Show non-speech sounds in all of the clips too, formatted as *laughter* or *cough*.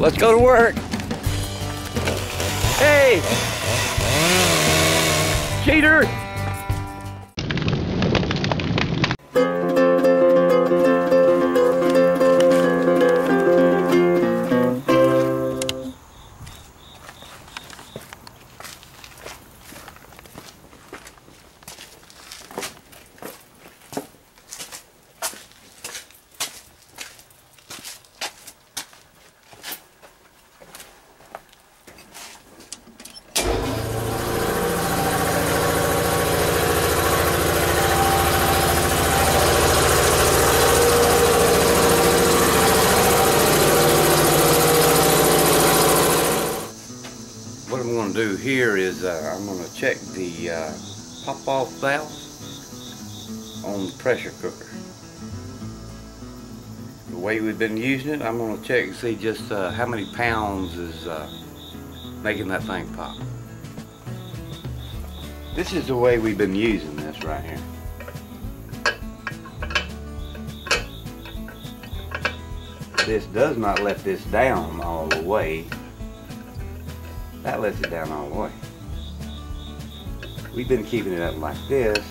Let's go to work. Hey! Cheater! Using it, I'm going to check and see just uh, how many pounds is uh, making that thing pop. This is the way we've been using this right here. This does not let this down all the way. That lets it down all the way. We've been keeping it up like this.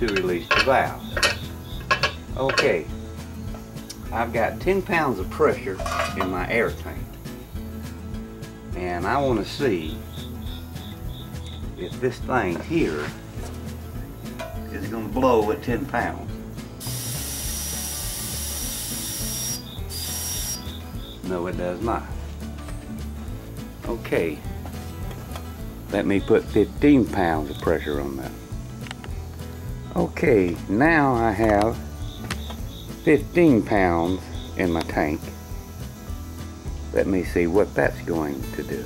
To release the valve. Okay. I've got 10 pounds of pressure in my air tank. And I want to see if this thing here is going to blow at 10 pounds. No, it does not. Okay. Let me put 15 pounds of pressure on that. Okay, now I have 15 pounds in my tank. Let me see what that's going to do.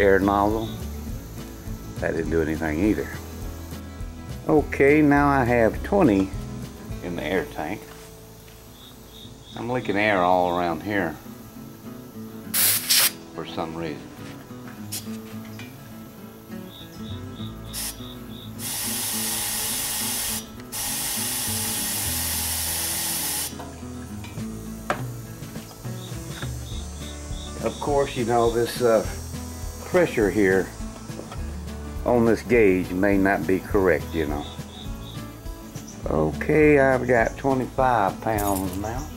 Air nozzle. That didn't do anything either. Okay, now I have 20 in the air tank. I'm leaking air all around here for some reason. Of course, you know, this uh, pressure here on this gauge may not be correct, you know. Okay, I've got 25 pounds now.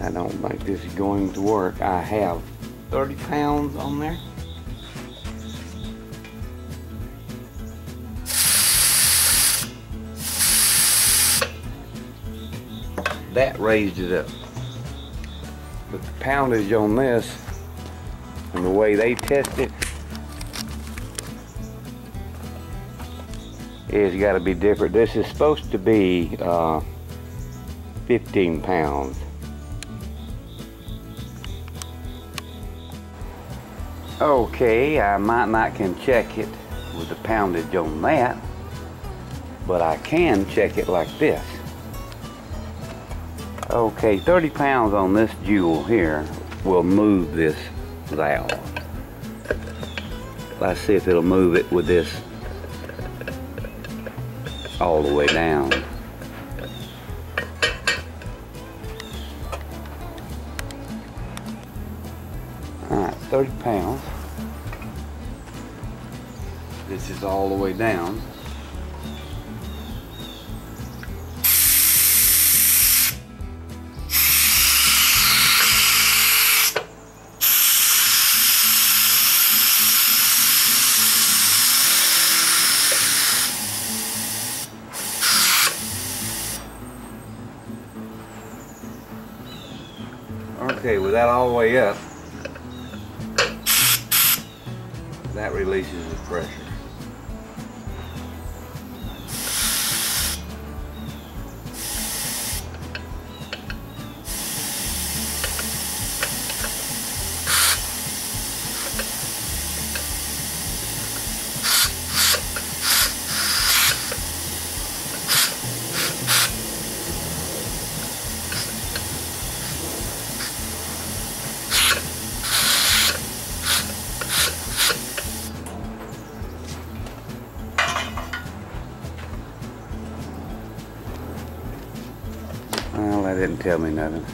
I don't think this is going to work. I have 30 pounds on there. Raised it up. But the poundage on this and the way they test it is got to be different. This is supposed to be uh, 15 pounds. Okay, I might not can check it with the poundage on that, but I can check it like this. Okay, 30 pounds on this jewel here will move this valve. Let's see if it'll move it with this all the way down. Alright, 30 pounds. This is all the way down. That all the way up, that releases the pressure. Tell me nothing.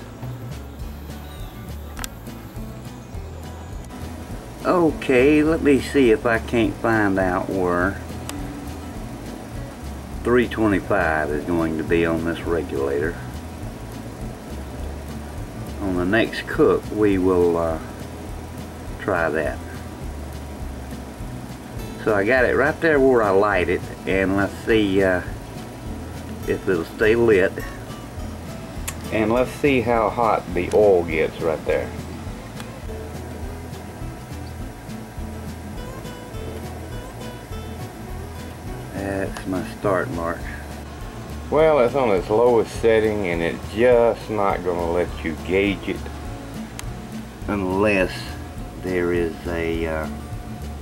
Okay, let me see if I can't find out where 325 is going to be on this regulator. On the next cook, we will uh, try that. So I got it right there where I light it, and let's see uh, if it'll stay lit. And let's see how hot the oil gets right there. That's my start mark. Well, it's on its lowest setting and it's just not going to let you gauge it unless there is a uh,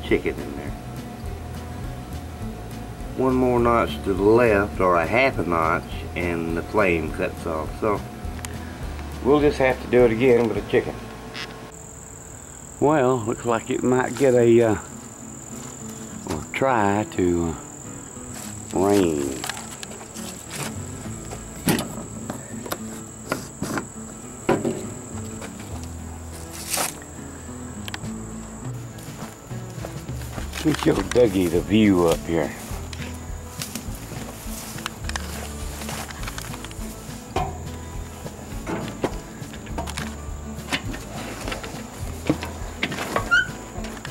chicken in there. One more notch to the left or a half a notch and the flame cuts off. So we'll just have to do it again with a chicken. Well, looks like it might get a uh, or try to uh, rain. Let me show Dougie the view up here.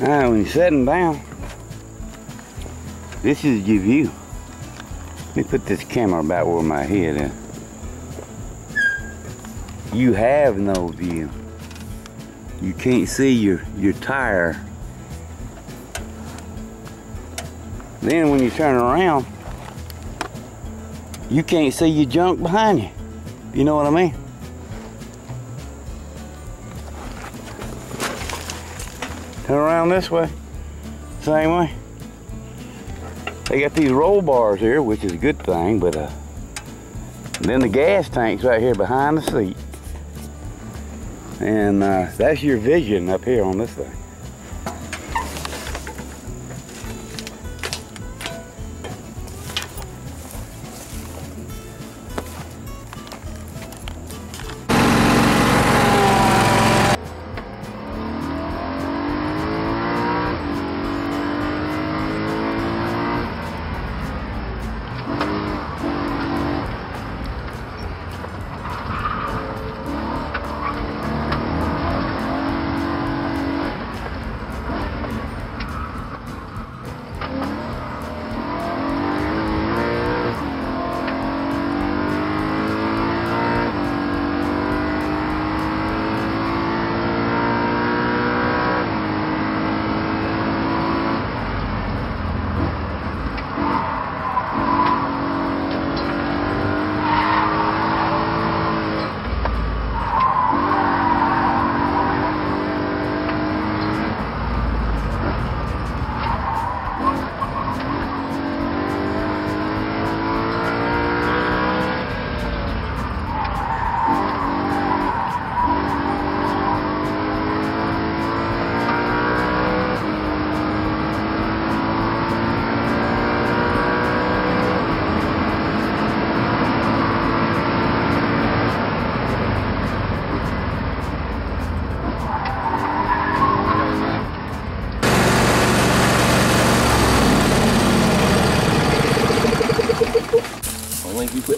Ah, when you're sitting down, this is your view. Let me put this camera about where my head is. You have no view. You can't see your, your tire. Then when you turn around, you can't see your junk behind you. You know what I mean? This way. Same way. They got these roll bars here, which is a good thing, but uh, then the gas tank's right here behind the seat. And uh, that's your vision up here on this thing.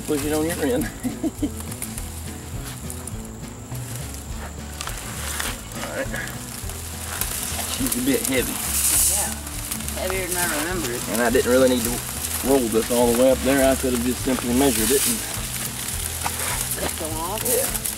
Only if you quit pushing on your end. *laughs* Alright. She's a bit heavy. Yeah, heavier than I remembered. And I didn't really need to roll this all the way up there. I could have just simply measured it and Let's go yeah.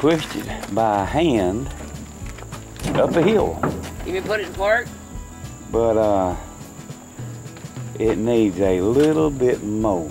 Pushed it by hand up a hill, You been put it in park? but uh, it needs a little bit more.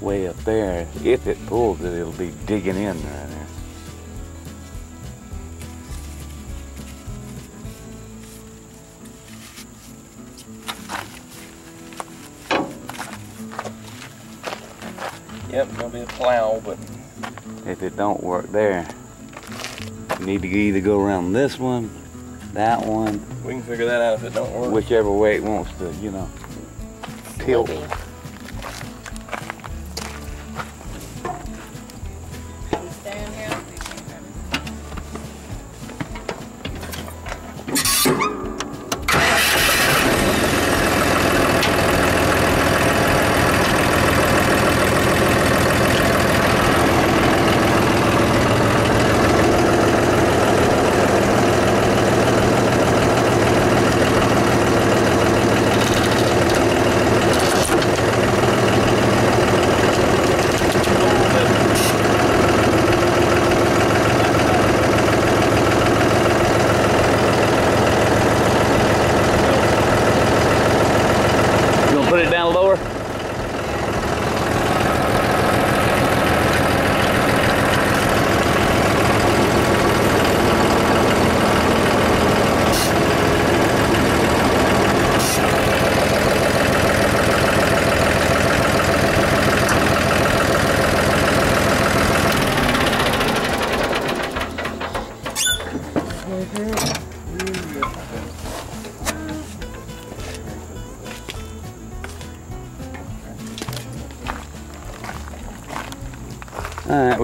Way up there. If it pulls it, it'll be digging in right there. Yep, gonna be a plow, but If it don't work there, you need to either go around this one, that one, we can figure that out if it don't work. whichever way it wants to, you know, tilt.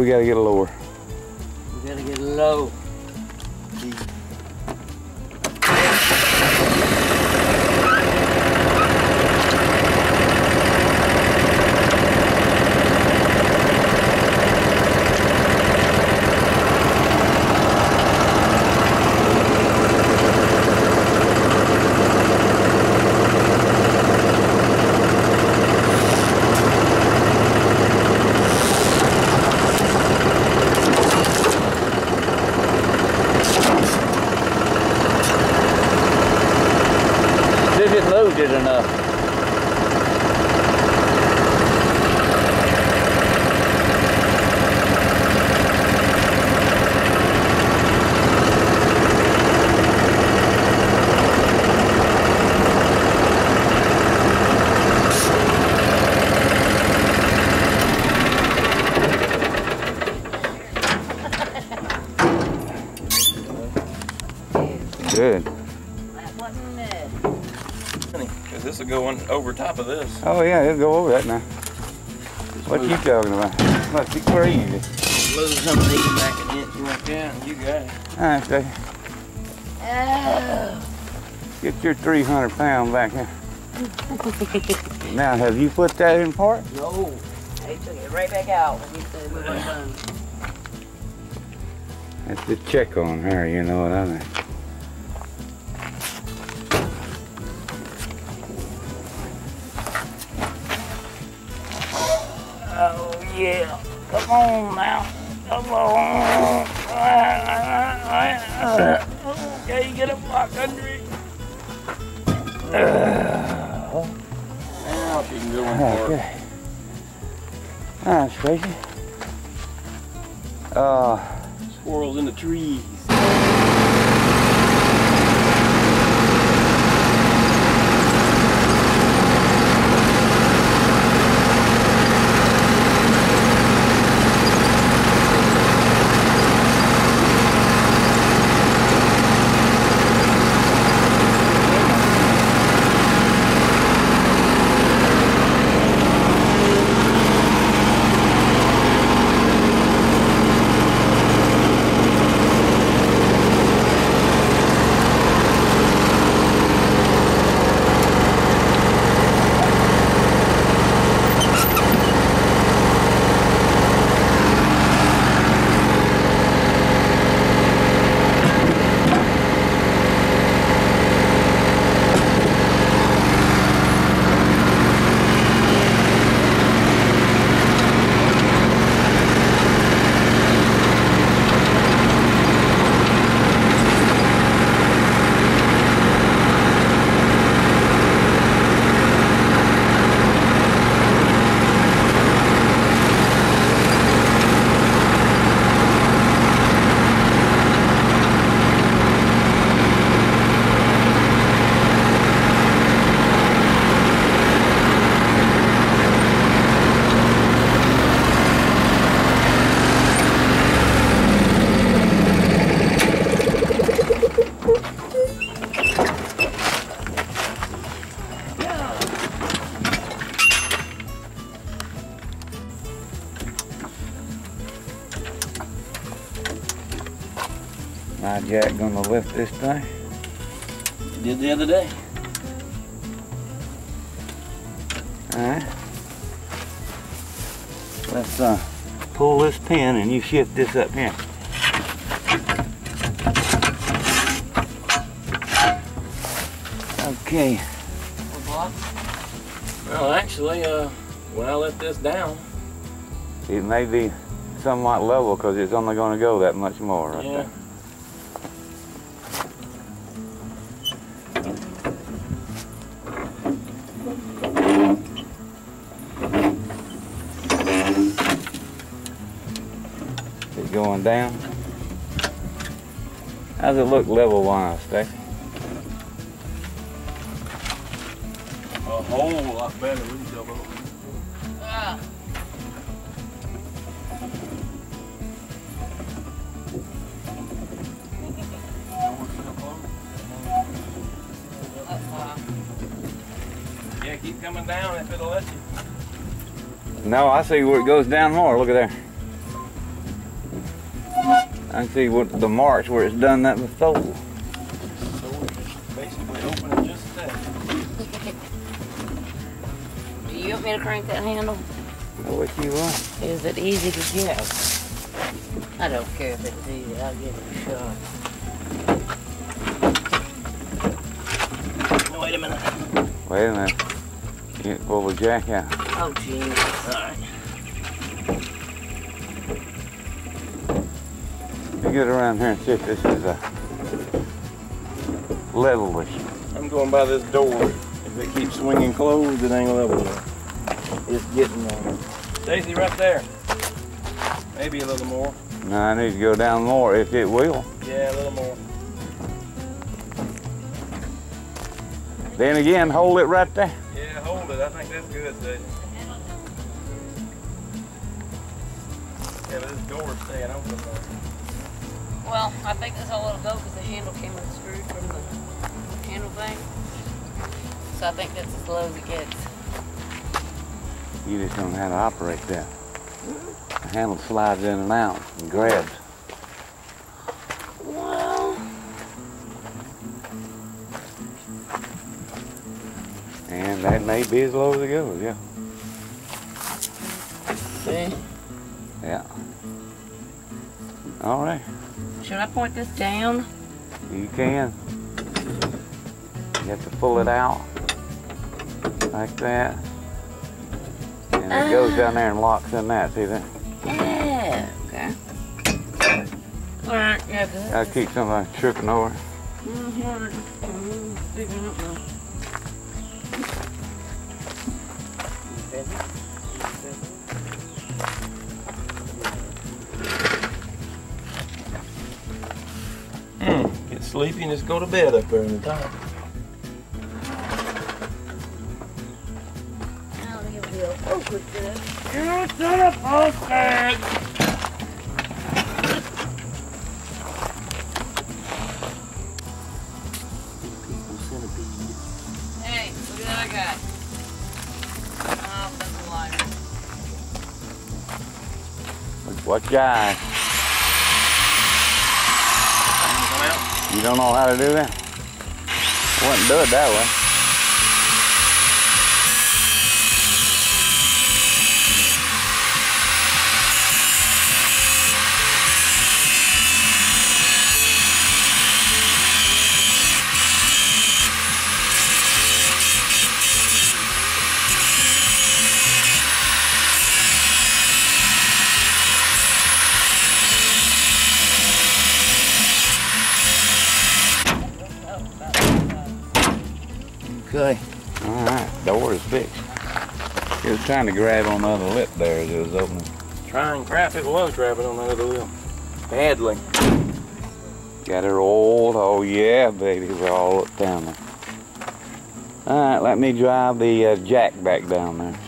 We gotta get a lower. We gotta get low. This it moved it enough. Good. That wasn't it. Because this will go on over top of this. Oh yeah, it'll go over that now. What are you talking about? Let's see, where are you? Move some of these back an inch like that. You got it. All right, Stay. Oh. Get your 300 pound back here. *laughs* now, have you put that in park? No. They took it right back out when you said we were done. That's the check on her, you know what I mean. Yeah, come on now, come on. Okay, get a block under it. Now she can go in for it. Okay. All right, Tracy. Uh, Squirrels in the trees. My jack gonna lift this thing? Did the other day. Alright. Let's uh, pull this pin and you shift this up here. Okay. Well, actually, uh, when I let this down, It may be somewhat level because it's only going to go that much more right yeah. there. It's going down. How's it look level wise, Stacy? A whole lot better than double. Ah, that's fine. Yeah, keep coming down if it'll let you. No, I see where it goes down more. Look at there. I can see what the marks where it's done that before. So we're basically opening just that. Do you want me to crank that handle? What you want? Is it easy to get? I don't care if it's easy. I'll give it a shot. Wait a minute. Wait a minute. You can't pull the jack out. Oh, jeez. Alright. You get around here and see if this is a levelish. I'm going by this door. If it keeps swinging closed, it ain't level enough. It's getting uh, Daisy right there. Maybe a little more. Now I need to go down more if it will. Yeah, a little more. Then again, hold it right there. Yeah, hold it. I think that's good, Daisy. Yeah, but this door's staying open though. Well, I think that's all it'll go because the handle came unscrewed from the handle thing. So I think that's as low as it gets. You just don't know how to operate that. The handle slides in and out and grabs. Well, And that may be as low as it goes, yeah. see. Yeah. All right. Should I point this down? You can. You have to pull it out like that. And it goes down there and locks in that. See that? Yeah. Okay. Alright, yeah, good. Gotta keep somebody tripping over. Get sleepy and just go to bed up there in the top. Hey, look at that guy. Oh, that's a liar. What guy. Oh, that's a liar. Watch your eyes. Come out. You don't know how to do that? Wouldn't do it that way. Trying to grab on the other lip there as it was opening. Trying crap, it was grabbing on that other wheel. Badly. Got her old. Oh yeah, baby, we're all up down there. All right, let me drive the uh, jack back down there.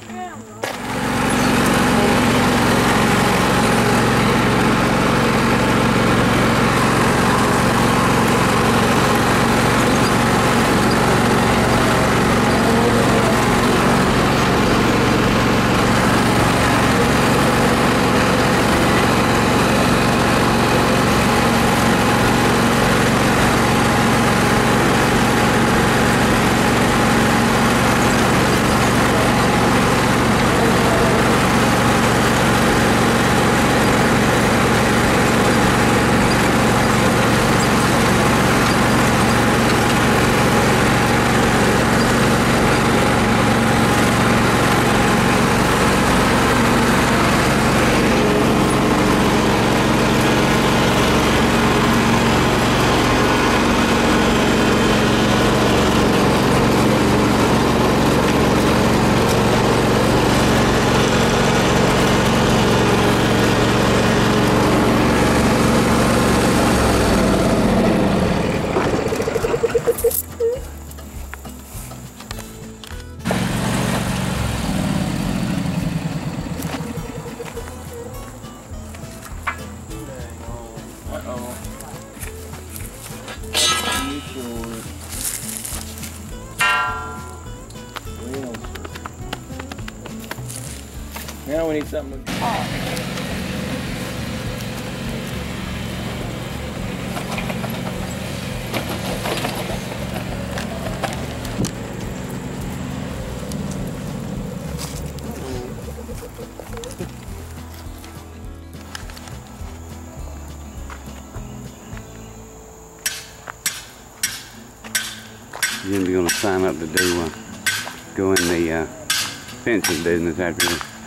Using that.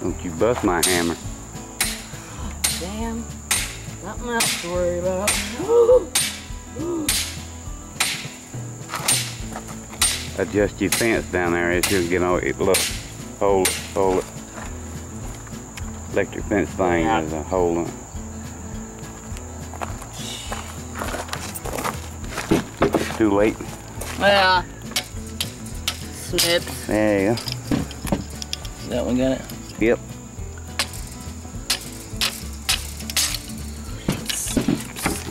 Don't you bust my hammer. Damn. Nothing else to worry about. *gasps* *laughs* Adjust your fence down there. It should get on it. Look, hold it. Electric fence thing Yeah. is a hole in it. Too late. Yeah. snips. There you go. That one got it? Yep.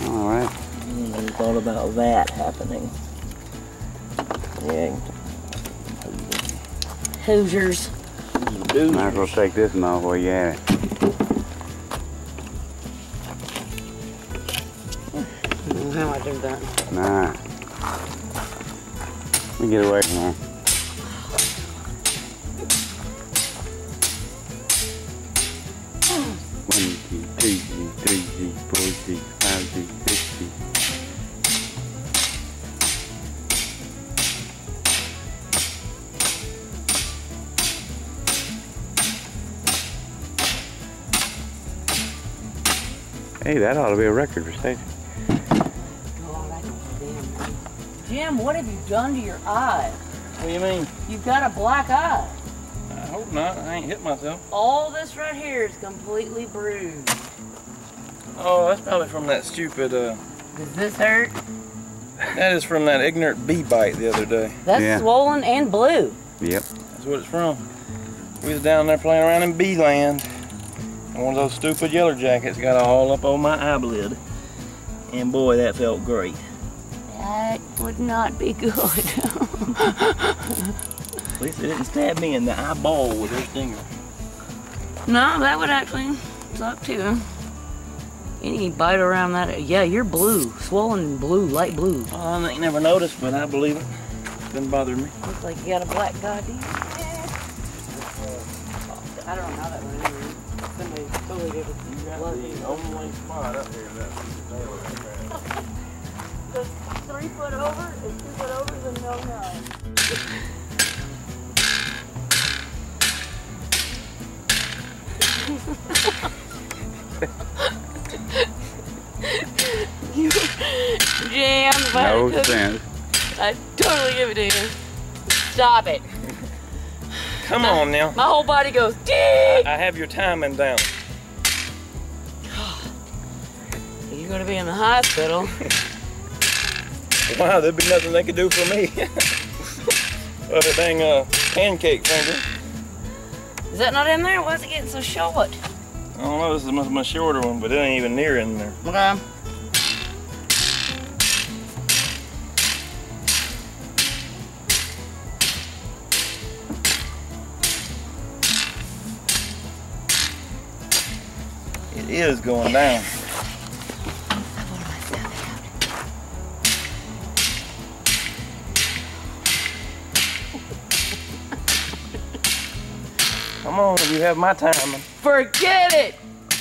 All right. Never thought about that happening. Yeah. Hoosiers. Might as well take this one off while you at it. How I do that? Nah. Let me get away from her. Hey, that ought to be a record for Stacy. God, I don't. Jim, what have you done to your eye? What do you mean? You've got a black eye. I hope not. I ain't hit myself. All this right here is completely bruised. Oh, that's probably from that stupid, uh, Does this hurt? that is from that ignorant bee bite the other day. That's Yeah. swollen and blue. Yep. That's what it's from. We was down there playing around in bee land. One of those stupid yellow jackets got all up on my eyelid. And boy, that felt great. That would not be good. *laughs* At least it didn't stab me in the eyeball with their stinger. no, that would actually suck too. Any bite around that? Yeah, you're blue, swollen and blue, light blue. Oh, I ain't never noticed, but I believe it. Didn't bother me. Looks like you got a black goddamn. Somebody totally gave it blood. only spot up here Because three foot over is two foot over is a no no. you jam, if I had No a cookie, sense. I'd totally give it to you. Stop it. Come on now. My whole body goes, ding! I have your timing down. You're gonna be in the hospital. Wow, there'd be nothing they could do for me. *laughs* a dang uh, pancake finger. Is that not in there? Why is it getting so short? I don't know, this is my, my shorter one, but it ain't even near in there. Okay. It is going down. You have my timing. Forget it!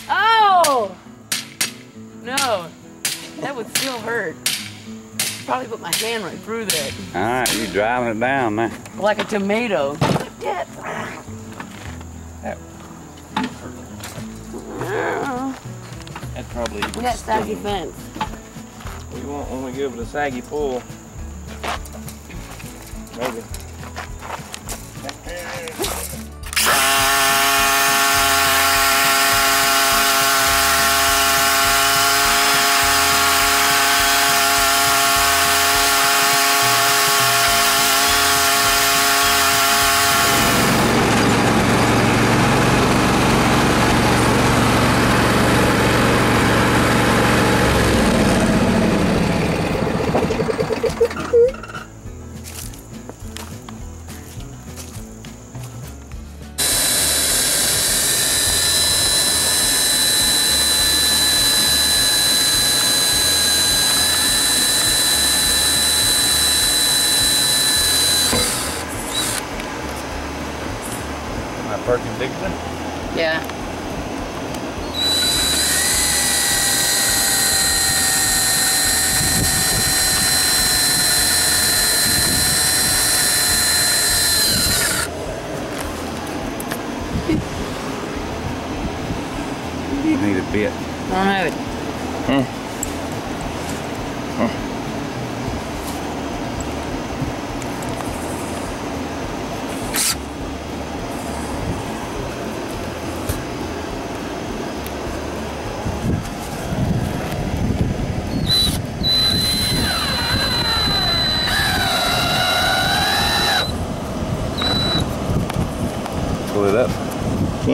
Oh! No, that would still hurt. Probably put my hand right through that. All right, you driving it down now. Like a tomato. Yeah. Oh, That probably we got saggy fence. we want when we give it a saggy pull. Maybe.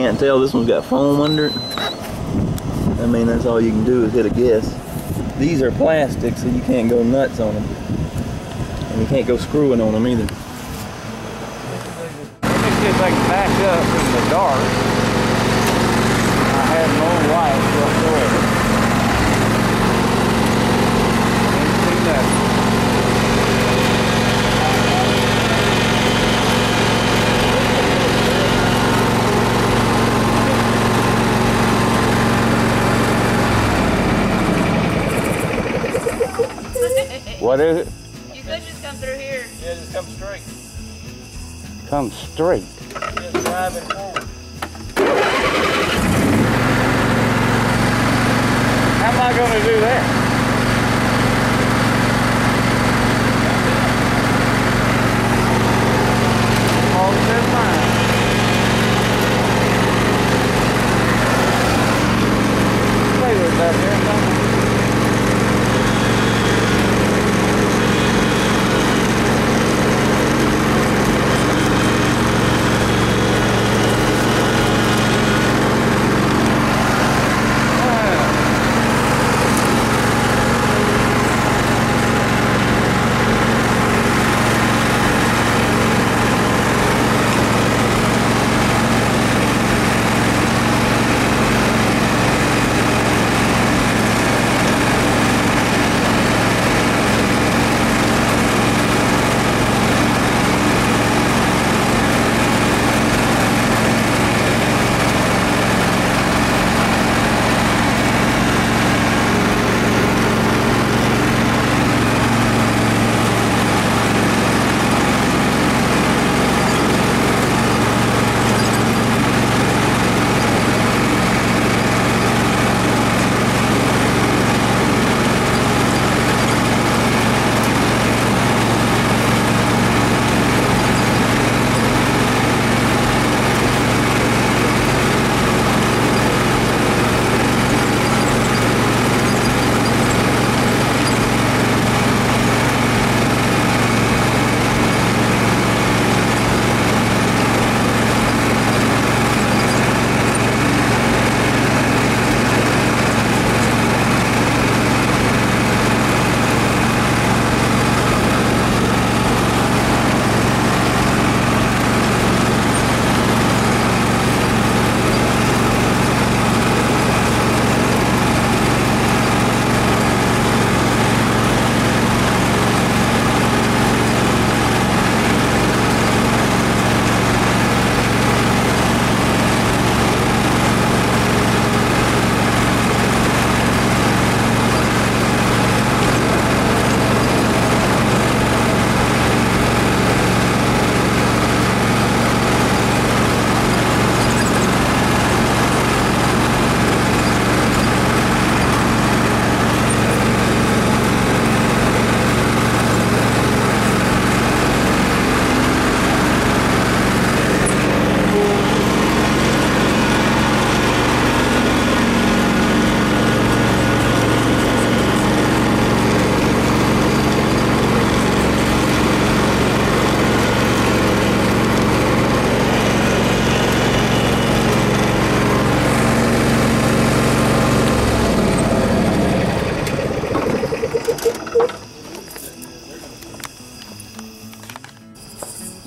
Can't tell this one's got foam under it. I mean, that's all you can do is hit a guess. These are plastic, so you can't go nuts on them. And you can't go screwing on them either. Back up in the dark. I have no light whatsoever. Can't see nothing. What is it? You could just come through here. Yeah, just come straight. Come straight. Just driving forward. How am I gonna do that?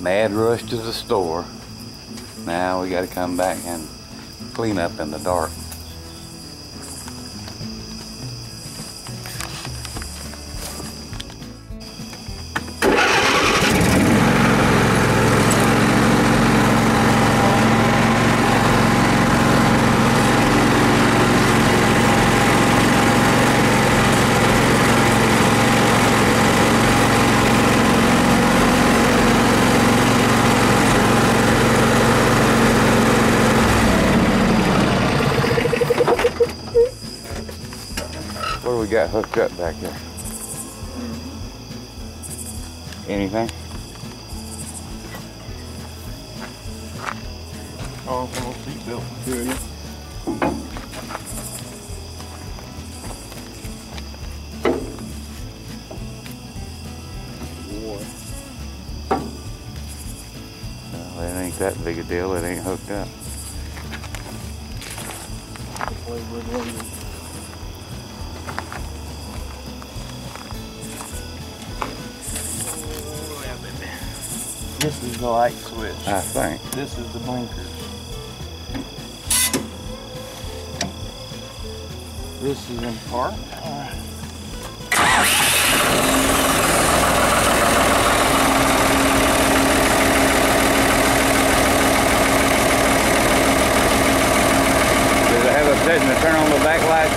Mad rush to the store. Now we gotta come back and clean up in the dark. Got hooked up back there? Anything? Oh, little seatbelt material. Boy. Well, it ain't that big a deal. It ain't hooked up. Is the light switch. I think. This is the blinkers. This is in park. Does it have a setting to turn on the back light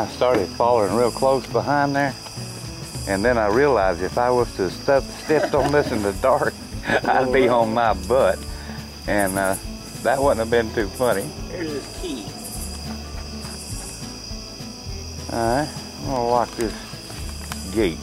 I started following real close behind there, and then I realized if I was to step stepped on this in the dark, *laughs* I'd be on my butt, and uh, that wouldn't have been too funny. Here's his key. All right, I'm gonna lock this gate.